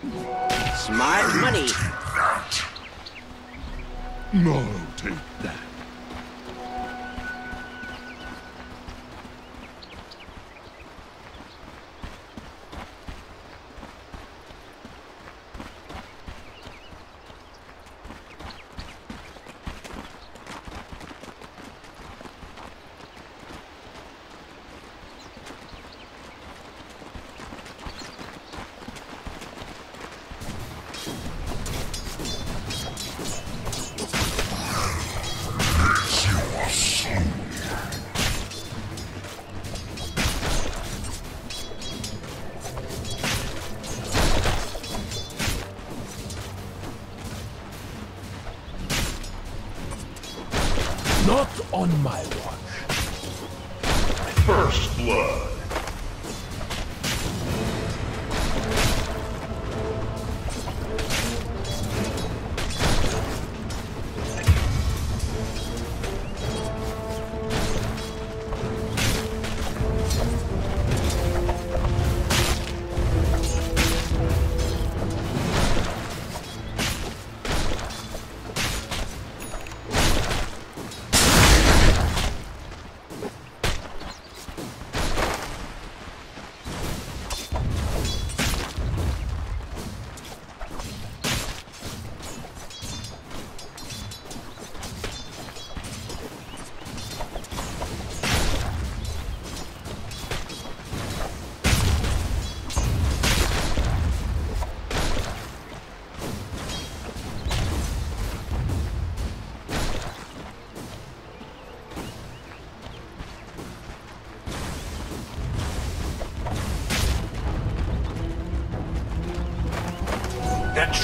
Smart money. No, take that.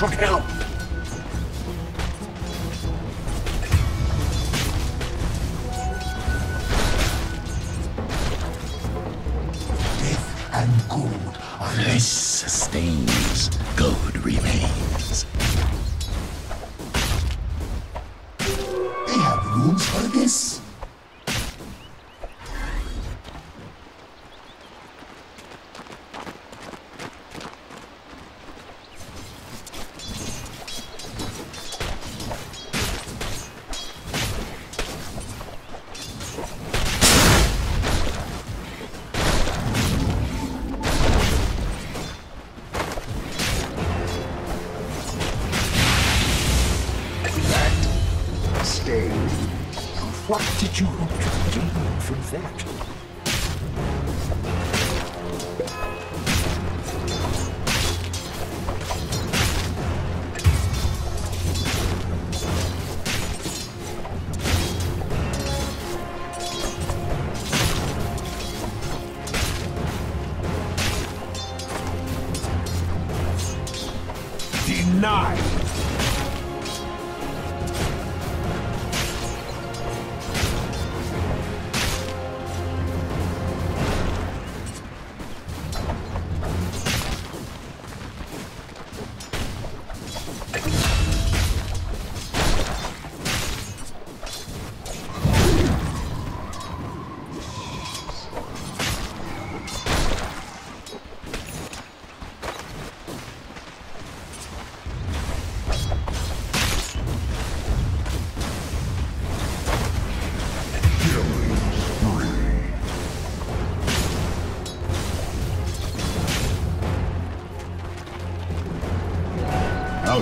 That help. Death and sustains. Good remains. They have rooms for this.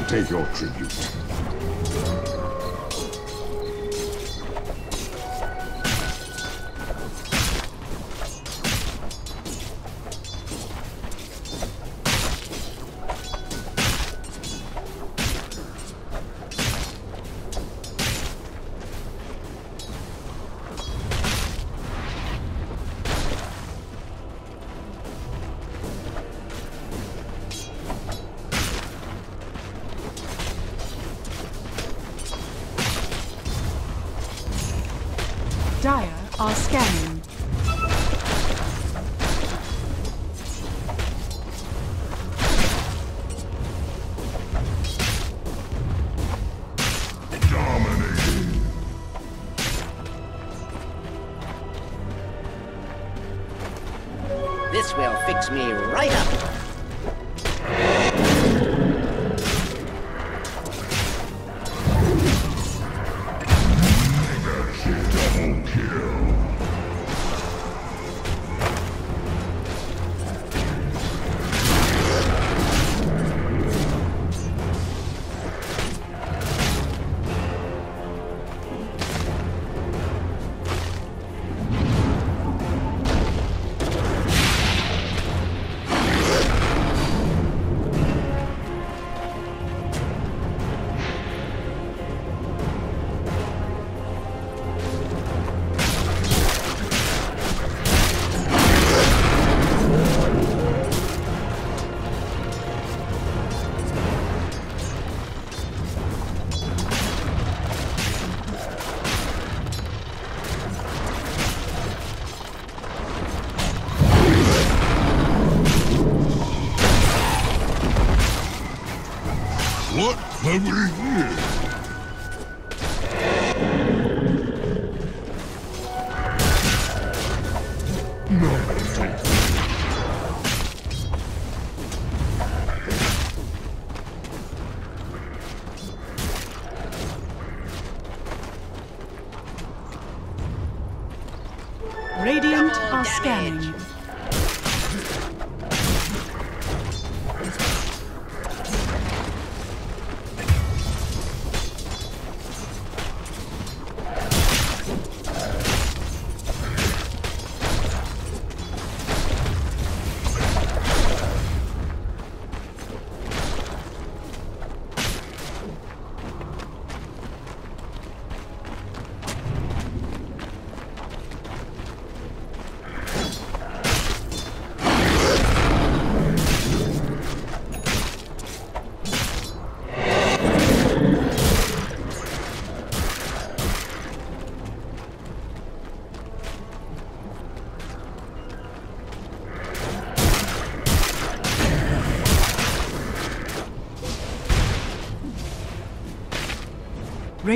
Take your tribute. What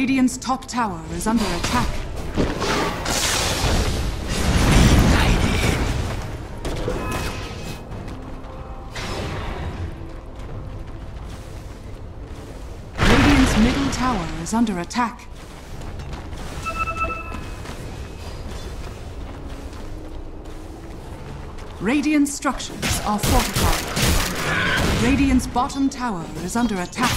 Radiant's top tower is under attack. Radiant's middle tower is under attack. Radiant structures are fortified. Radiant's bottom tower is under attack.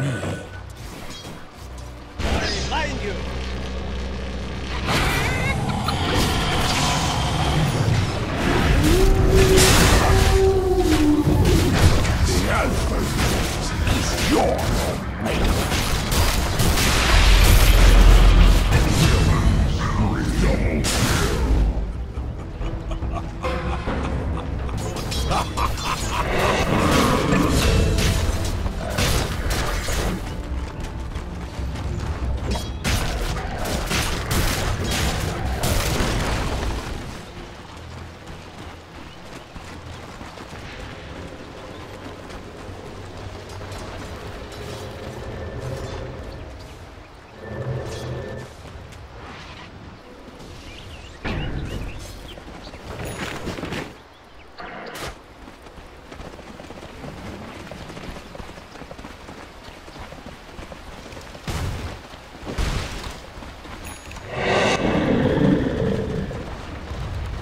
me.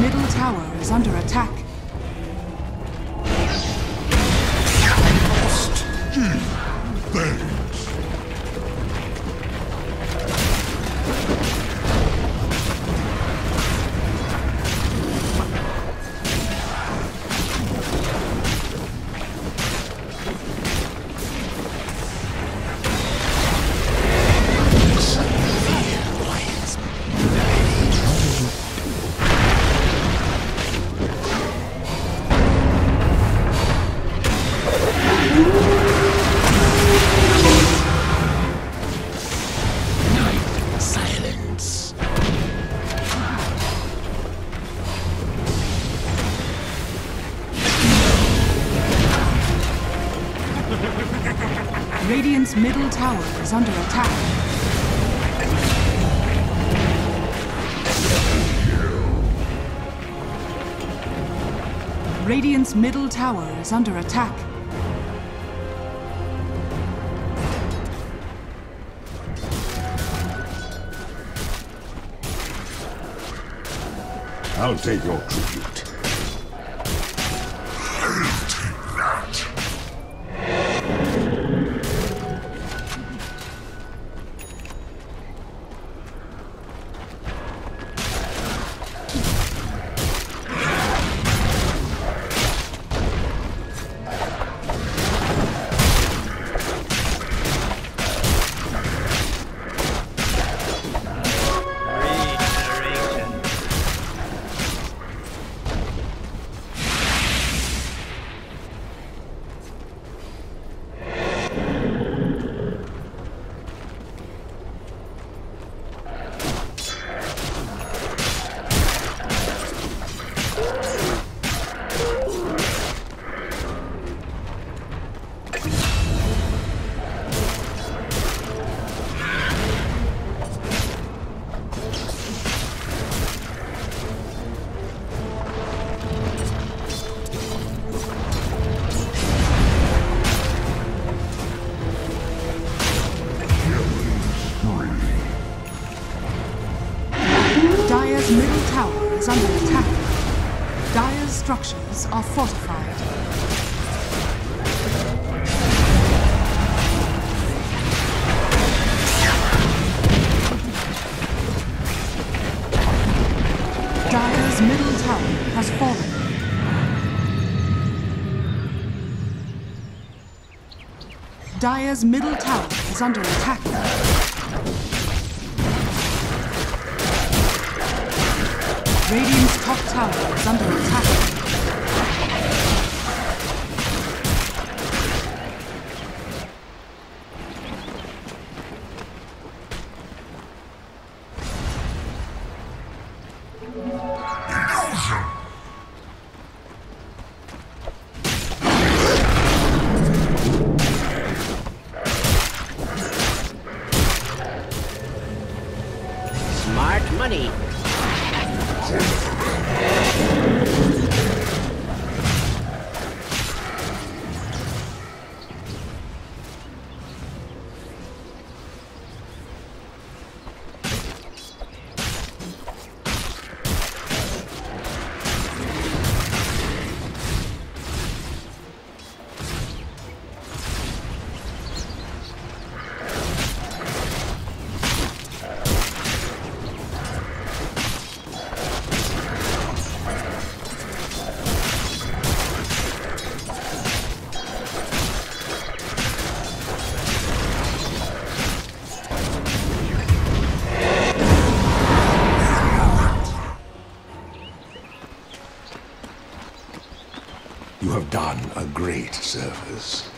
Middle tower is under attack. Thanks. Silence. Radiant's middle tower is under attack. I'll take your tribute. Structures are fortified. Dire's middle tower has fallen. Dire's middle tower is under attack. Radiant's top tower is under attack. Great service.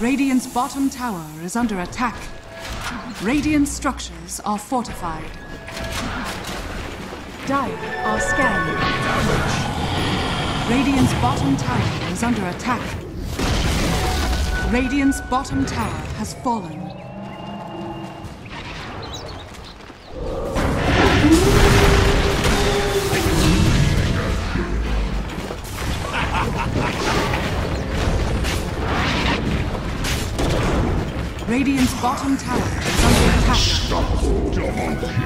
Radiant's bottom tower is under attack. Radiant structures are fortified. Dire are scanning. Radiant's bottom tower is under attack. Radiant's bottom tower has fallen. Radiant's bottom tower is under attack.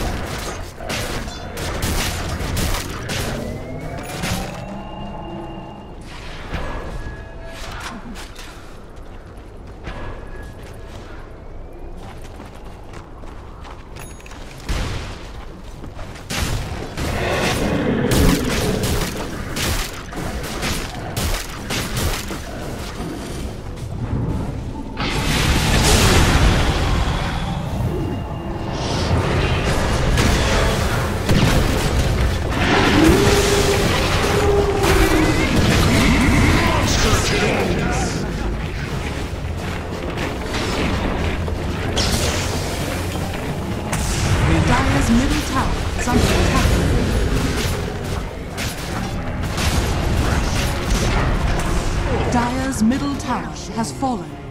Has fallen.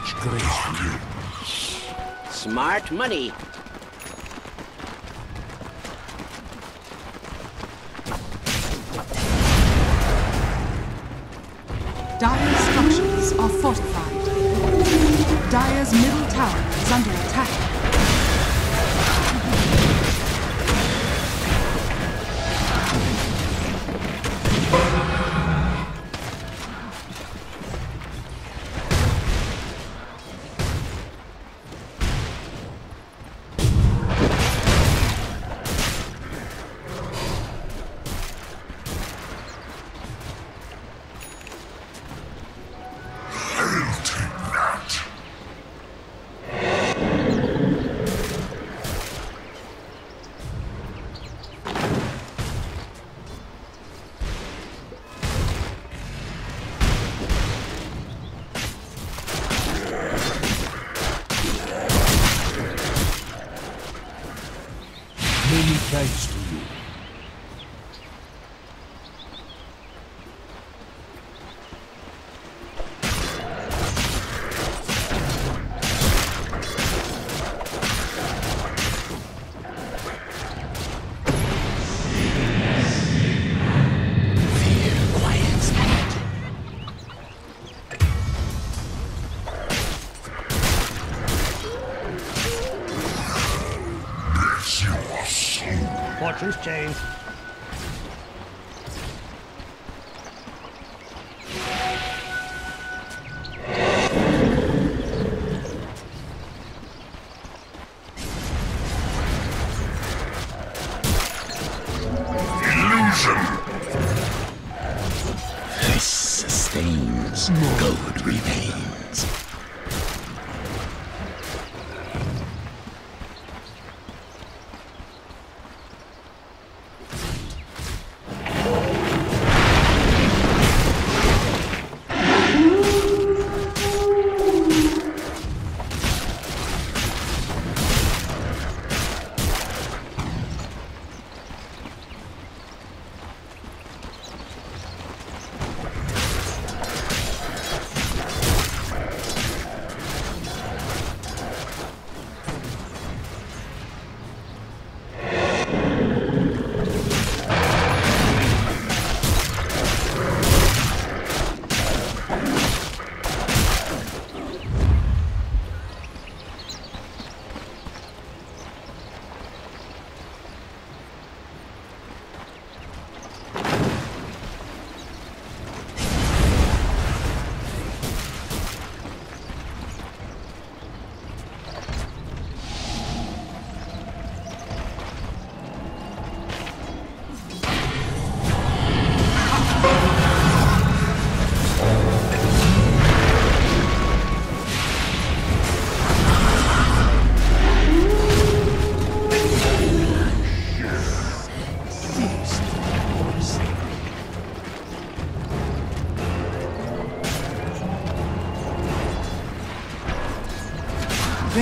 Much grace for you. Smart money. Dire's structures are fortified. Dire's middle tower is under attack. Many thanks to you.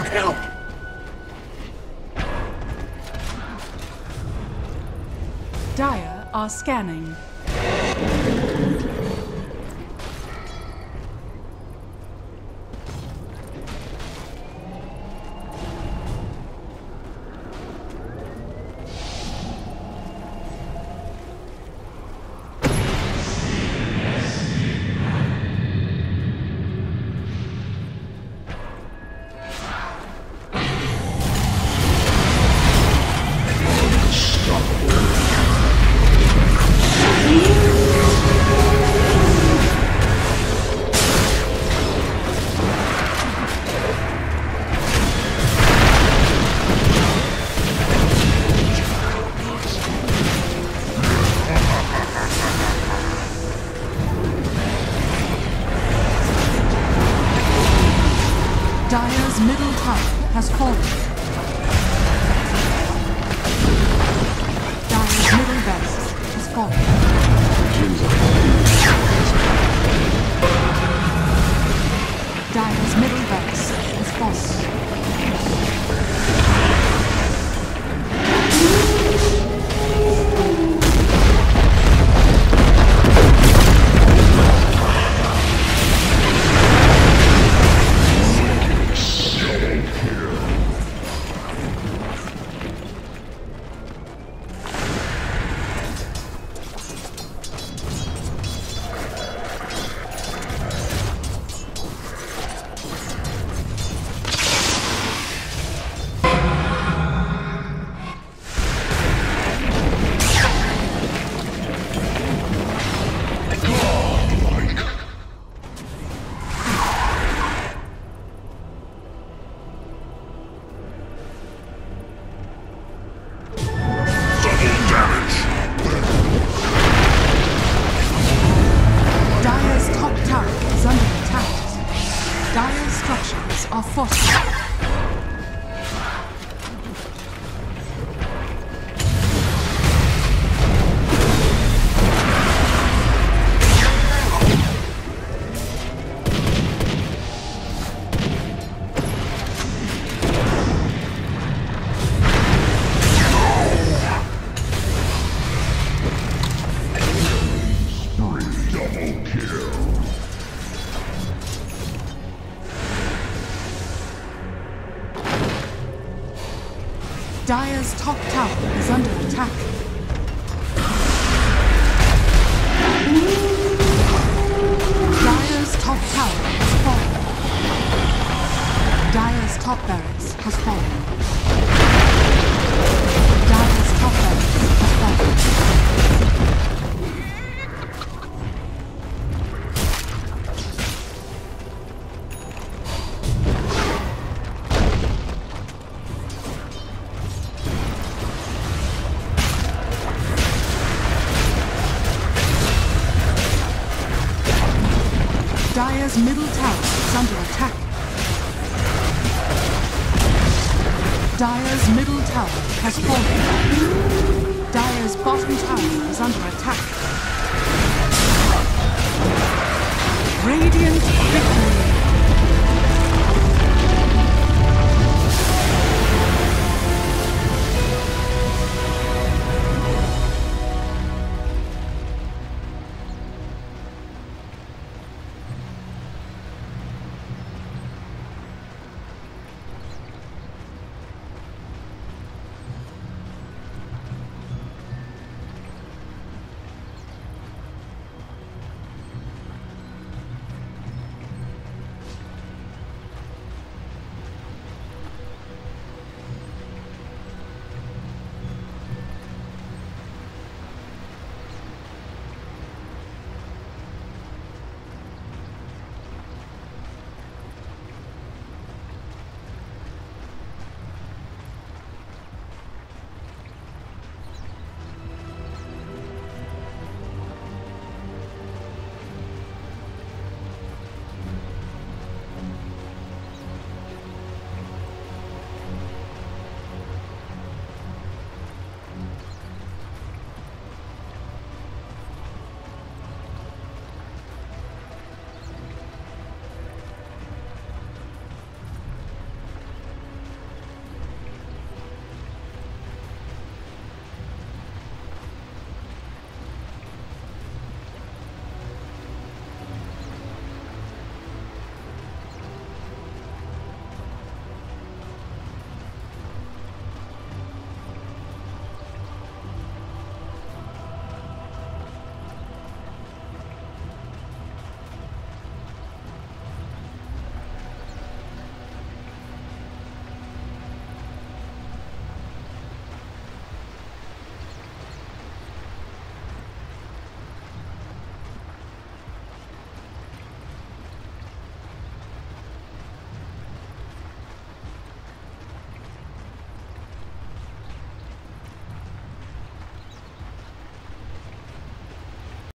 Should help. Dire are scanning. Radiant victory.